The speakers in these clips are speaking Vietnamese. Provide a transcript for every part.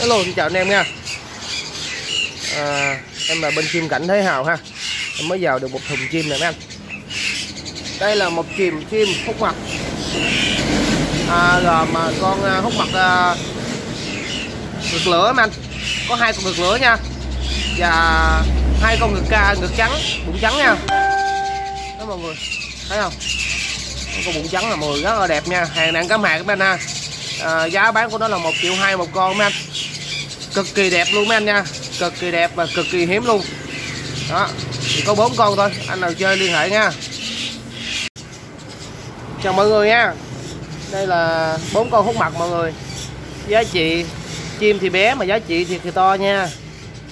hello xin chào anh em nha. À, em là bên chim cảnh thế hào ha. Em mới vào được một thùng chim này mấy anh. Đây là một chìm chim hút mặt. À, gồm mà con à, hút mặt à, ngực lửa mấy anh. Có hai con ngực lửa nha. Và hai con ngực ca ngực trắng bụng trắng nha. Đó mọi người. Thấy không? Con bụng trắng là mười rất là đẹp nha. Hàng nặng cắm hạt các anh ha. À, giá bán của nó là một triệu hai một con mấy anh cực kỳ đẹp luôn mấy anh nha. Cực kỳ đẹp và cực kỳ hiếm luôn. Đó chỉ có bốn con thôi anh nào chơi liên hệ nha. Chào mọi người nha. Đây là bốn con hút mặt mọi người. Giá trị chim thì bé mà giá trị thì, thì to nha.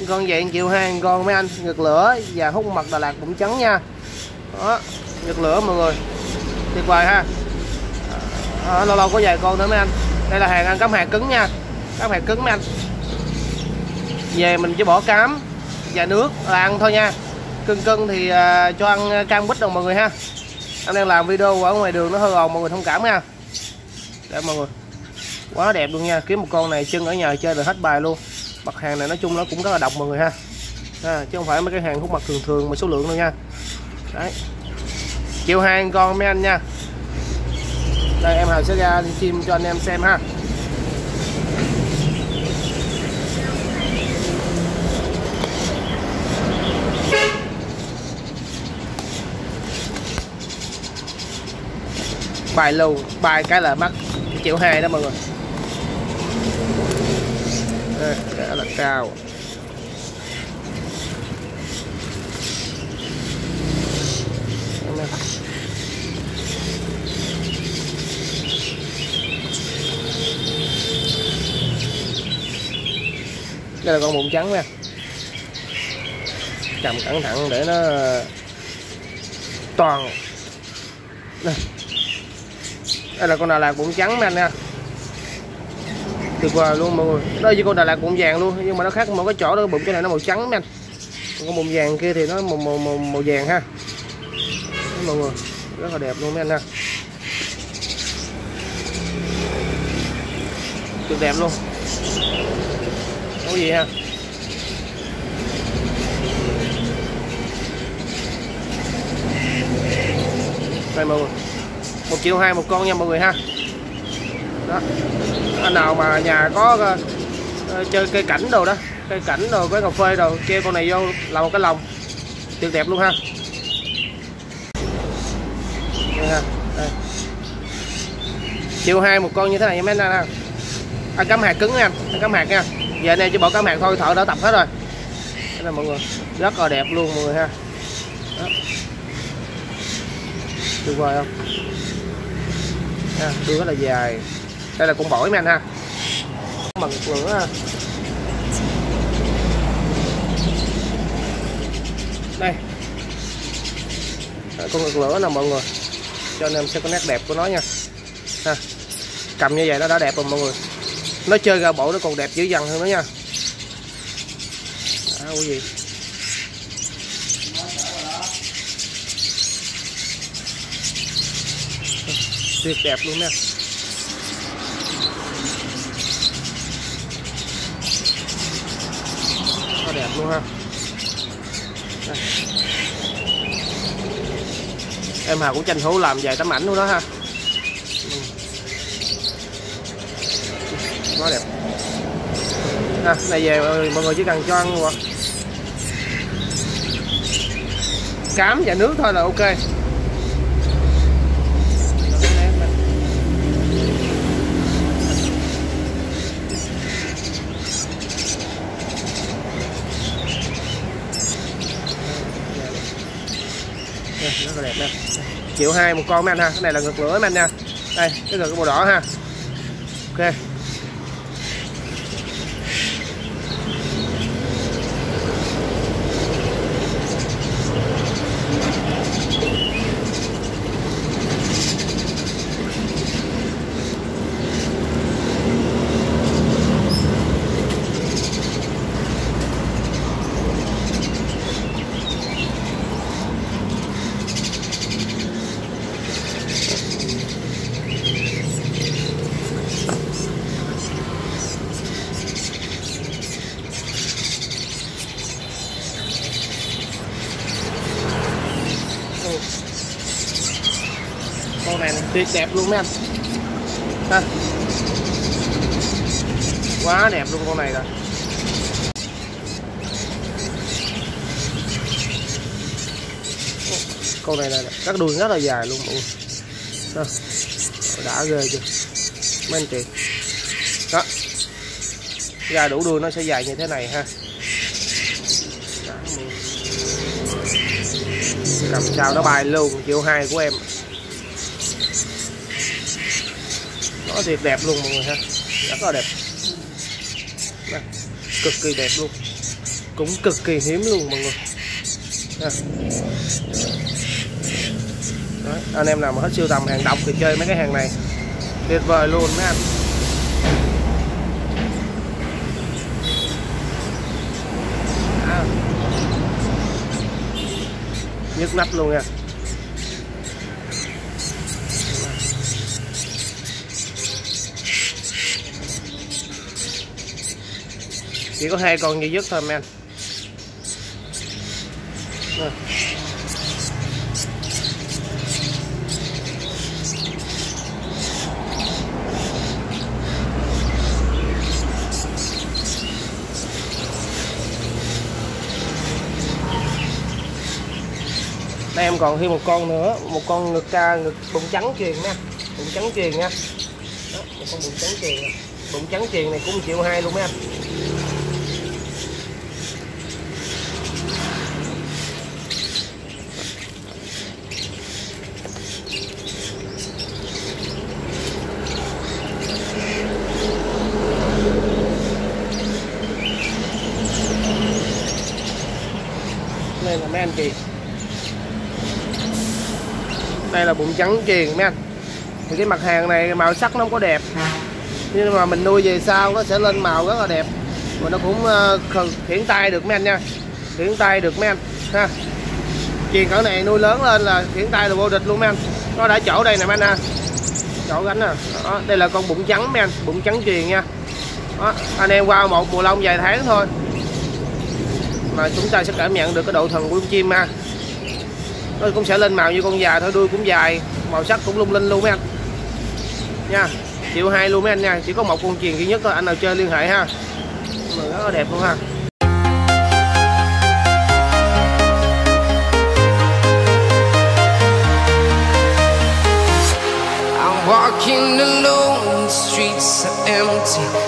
Con dạng chịu hai con mấy anh ngực lửa và hút mặt Đà Lạt bụng trắng nha. Đó ngực lửa mọi người. Tuyệt vời ha. À, lâu lâu có vài con nữa mấy anh. Đây là hàng ăn cắm hạt cứng nha. Cắm hạt cứng mấy anh về mình chỉ bỏ cám và nước là ăn thôi nha. Cưng cưng thì uh, cho ăn à, cam quýt đâu mọi người ha. Anh đang làm video ở ngoài đường nó hơi ồn mọi người thông cảm nha. Để mọi người quá đẹp luôn nha. Kiếm một con này chân ở nhà chơi là hết bài luôn. Mặt hàng này nói chung nó cũng rất là độc mọi người ha. À, chứ không phải mấy cái hàng hút mặt thường thường mà số lượng đâu nha. Đấy. Chiều hai con mấy anh nha. Đây em Hào sẽ ra chim cho anh em xem ha. Bài lâu bài cái là mắc triệu hai đó mọi người. Đây, là cao. Đây là con bụng trắng nha. Cầm cẩn thận để nó toàn. Đây, đây là con Đà Lạt bụng trắng anh nha tuyệt vời luôn mọi người. Đây với con Đà Lạt bụng vàng luôn nhưng mà nó khác một cái chỗ đó bụng cái này nó màu trắng anh. Con bụng vàng kia thì nó màu màu màu, màu vàng ha. Đấy, mọi người rất là đẹp luôn mấy anh ha. Tuyệt đẹp luôn. Có gì ha? Đây mọi người một triệu hai một con nha mọi người ha. Đó. Anh nào mà nhà có uh, chơi cây cảnh đồ đó cây cảnh đồ cái cà phê đồ kêu con này vô là một cái lồng. Tuyệt đẹp luôn ha. Đây ha đây. triệu hai một con như thế này nha mấy anh ha. Ăn cắm hạt cứng nha anh ăn cắm hạt nha. Giờ anh em chỉ bỏ cắm hạt thôi thợ đã tập hết rồi. Đây là mọi người rất là đẹp luôn mọi người ha. Đó. tuyệt vời không? Ha, đuôi rất là dài. Đây là con bổi mấy anh ha. Mần lửa ha đây. Con ngực lửa nè mọi người. Cho anh em xem cái nét đẹp của nó nha. Ha. cầm như vậy nó đã đẹp rồi mọi người. Nó chơi ra bộ nó còn đẹp dữ dằn hơn nữa nha. À, quý vị tuyệt đẹp luôn nha. Nó đẹp luôn ha. Đây. em Hà cũng tranh thủ làm vài tấm ảnh luôn đó ha. Quá đẹp. Ha, này về ờ, mọi người chỉ cần cho ăn hoặc cám và nước thôi là ok rất là đẹp nè triệu hai một con mấy anh ha, cái này là ngực lửa mấy anh nha. Đây, cái ngực màu đỏ ha. Ok. Con này tuyệt đẹp luôn mấy anh. Ha. Quá đẹp luôn con này rồi. Con này là các đuôi rất là dài luôn, mọi người. Đã ghê chưa? Mấy anh chị. Đó. Ra đủ đuôi nó sẽ dài như thế này ha. Cầm sao nó bay luôn, chiều hai của em. Nó thiệt đẹp luôn mọi người ha. Rất là đẹp. Đây, cực kỳ đẹp luôn. Cũng cực kỳ hiếm luôn mọi người. Đây. Đấy, anh em nào mà hết siêu tầm hàng độc thì chơi mấy cái hàng này. Tuyệt vời luôn mấy anh. À. nhức nách luôn nha. Chỉ có hai con duy nhất thôi men Đây. em còn thêm một con nữa. Một con ngực ca ngực bụng trắng truyền nha. Bụng trắng truyền nha. Đó, một con bụng trắng truyền bụng trắng truyền này cũng 1 triệu hai luôn mấy anh. Đây mấy anh chị? Đây là bụng trắng truyền mấy anh. Thì cái mặt hàng này màu sắc nó không có đẹp. Nhưng mà mình nuôi về sau nó sẽ lên màu rất là đẹp. Và nó cũng uh, khiển tay được mấy anh nha. Khiển tay được mấy anh ha. Truyền cỡ này nuôi lớn lên là khiển tay là vô địch luôn mấy anh. Nó đã chỗ đây nè mấy anh ha. Chỗ gánh nè đó, đây là con bụng trắng mấy anh bụng trắng truyền nha. Đó, anh em qua một mùa lông vài tháng thôi mà chúng ta sẽ cảm nhận được cái độ thần của con chim ha. Nó cũng sẽ lên màu như con già thôi đuôi cũng dài màu sắc cũng lung linh luôn mấy anh. Nha triệu hai luôn mấy anh nha chỉ có một con truyền duy nhất thôi anh nào chơi liên hệ ha. Mà rất là đẹp luôn ha? Walking alone, the streets are empty.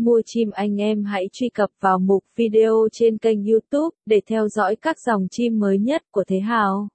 Mua chim anh em hãy truy cập vào mục video trên kênh YouTube để theo dõi các dòng chim mới nhất của Thế Hào.